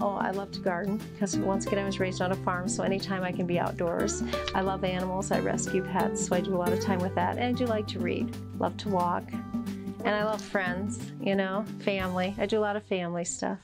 Oh, I love to garden because once again I was raised on a farm, so anytime I can be outdoors. I love animals. I rescue pets, so I do a lot of time with that. And I do like to read. Love to walk. And I love friends, you know, family. I do a lot of family stuff.